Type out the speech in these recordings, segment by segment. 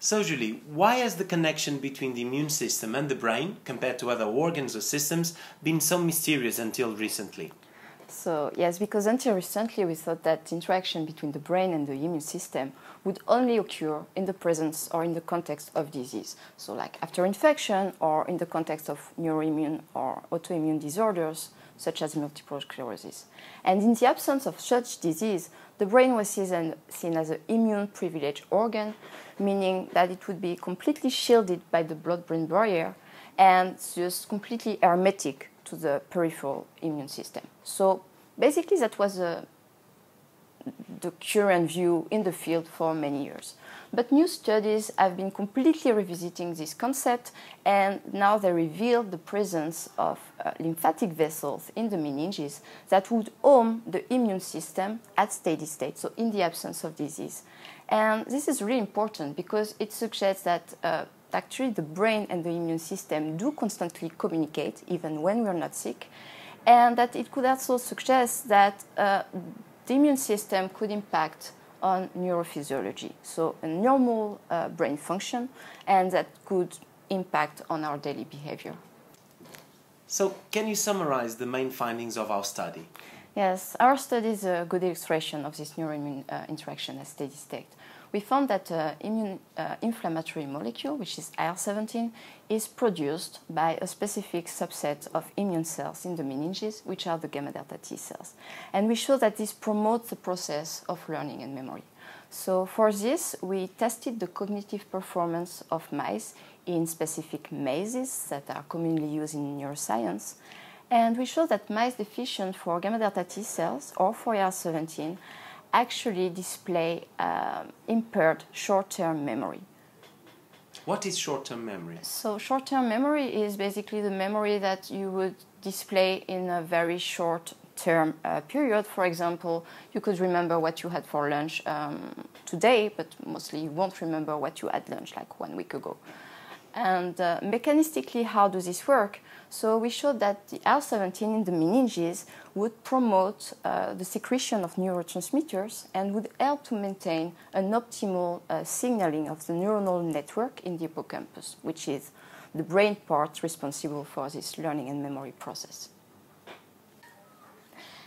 So, Julie, why has the connection between the immune system and the brain, compared to other organs or systems, been so mysterious until recently? So, yes, because until recently we thought that interaction between the brain and the immune system would only occur in the presence or in the context of disease. So, like after infection or in the context of neuroimmune or autoimmune disorders such as multiple sclerosis. And in the absence of such disease, the brain was seen, seen as an immune privileged organ, meaning that it would be completely shielded by the blood brain barrier and just completely hermetic to the peripheral immune system. So basically, that was a, the current view in the field for many years. But new studies have been completely revisiting this concept, and now they reveal the presence of uh, lymphatic vessels in the meninges that would home the immune system at steady state, so in the absence of disease. And this is really important because it suggests that uh, actually the brain and the immune system do constantly communicate, even when we're not sick, and that it could also suggest that uh, the immune system could impact on neurophysiology, so a normal uh, brain function, and that could impact on our daily behavior. So, can you summarize the main findings of our study? Yes, our study is a good illustration of this neuroimmune uh, interaction at steady state we found that uh, immune uh, inflammatory molecule, which is IL-17, is produced by a specific subset of immune cells in the meninges, which are the gamma delta T cells. And we show that this promotes the process of learning and memory. So for this, we tested the cognitive performance of mice in specific mazes that are commonly used in neuroscience. And we show that mice deficient for gamma delta T cells or for IL-17 actually display uh, impaired short-term memory. What is short-term memory? So short-term memory is basically the memory that you would display in a very short term uh, period. For example, you could remember what you had for lunch um, today, but mostly you won't remember what you had lunch like one week ago. And uh, mechanistically, how does this work? So we showed that the IL-17 in the meninges would promote uh, the secretion of neurotransmitters and would help to maintain an optimal uh, signaling of the neuronal network in the hippocampus, which is the brain part responsible for this learning and memory process.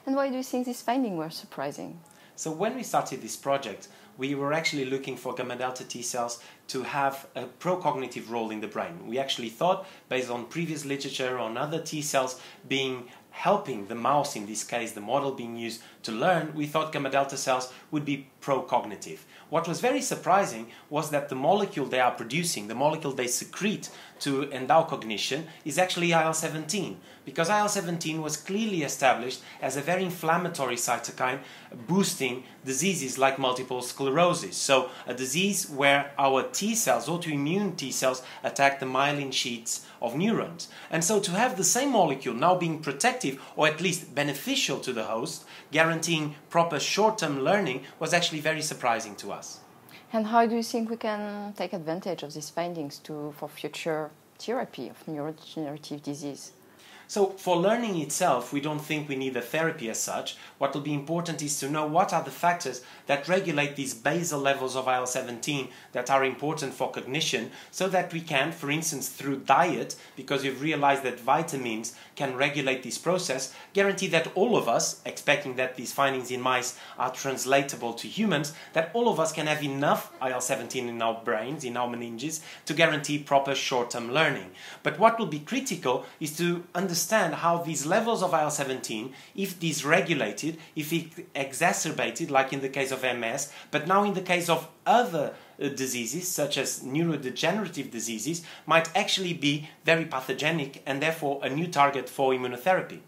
And why do you think these findings were surprising? So when we started this project, we were actually looking for gamma delta T cells to have a procognitive role in the brain. We actually thought, based on previous literature on other T cells being helping the mouse, in this case the model being used to learn, we thought gamma delta cells would be procognitive. What was very surprising was that the molecule they are producing, the molecule they secrete to endow cognition, is actually IL 17, because IL 17 was clearly established as a very inflammatory cytokine boosting diseases like multiple sclerosis. So, a disease where our T cells, autoimmune T cells, attack the myelin sheets of neurons. And so, to have the same molecule now being protective or at least beneficial to the host, guaranteeing proper short term learning, was actually very surprising to us. And how do you think we can take advantage of these findings to, for future therapy of neurodegenerative disease? So for learning itself, we don't think we need a therapy as such. What will be important is to know what are the factors that regulate these basal levels of IL-17 that are important for cognition so that we can, for instance, through diet, because we've realized that vitamins can regulate this process, guarantee that all of us, expecting that these findings in mice are translatable to humans, that all of us can have enough IL-17 in our brains, in our meninges, to guarantee proper short-term learning. But what will be critical is to understand understand how these levels of IL-17, if dysregulated, if exacerbated, like in the case of MS, but now in the case of other uh, diseases, such as neurodegenerative diseases, might actually be very pathogenic and therefore a new target for immunotherapy.